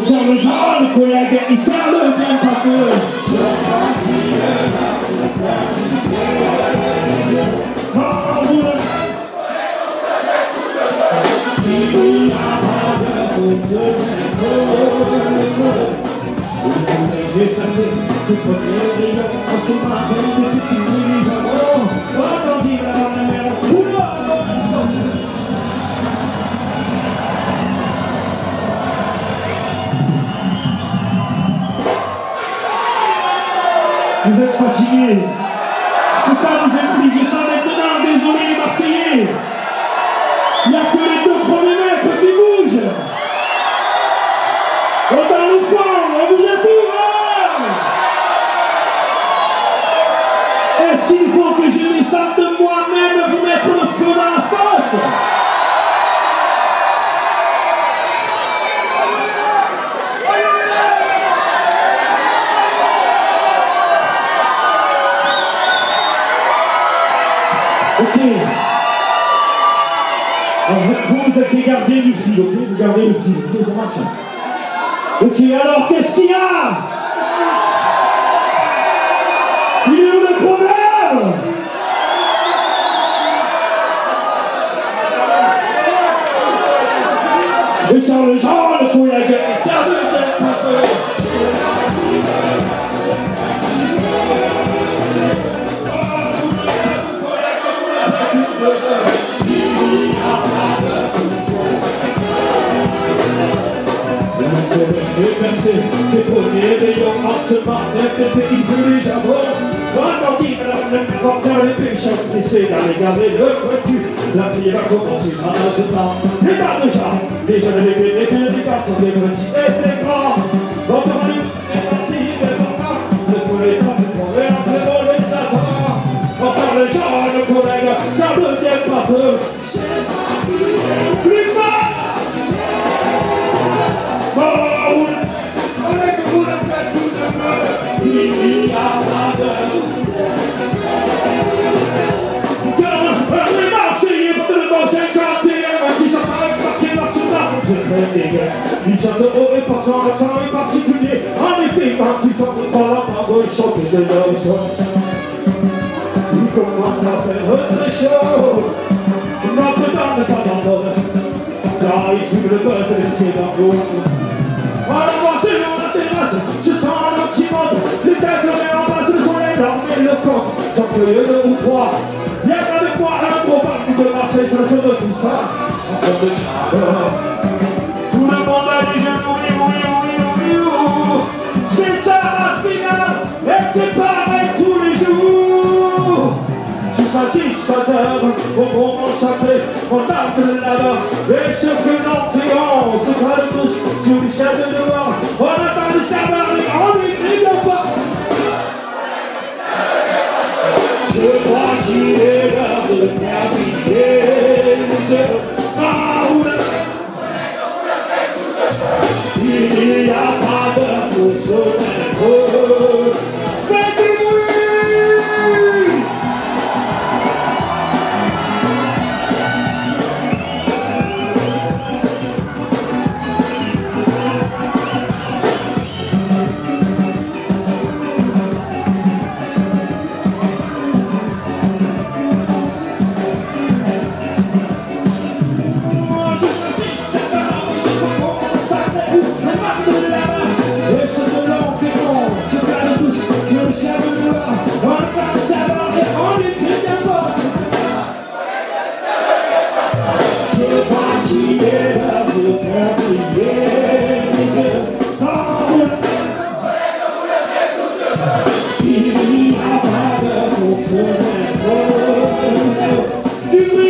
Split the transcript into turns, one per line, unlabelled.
serre le genre, le collègue, il serre le bien parce que. Ah, vous le- J'ai passé, c'est pas bien déjà, Je peux pas vous infliger ça maintenant, désolé les Marseillais. Il n'y a que Ok. Alors, vous, vous êtes les gardiens du fil, ok? Vous gardez le fil, ok, ça marche. Ok, alors, qu'est-ce qu'il y a? Il est où le problème? Et sur le genre, le collègue, faire les péchés, d'aller garder le voiture. La vie va commencer à ce temps. Les gars déjà, les jeunes, les les garçons, les petits et Ils chantent haut et à sang et particulier En effet, quand dans la bravo Ils chantent de Ils commencent à faire très chaud Notre-Dame s'abandonne ils fument le buzz et pieds dans l'eau à la de la je sens un. Les le le deux ou trois. Viens avec moi, un gros parti de Marseille, le feu de tout ça. Thank you.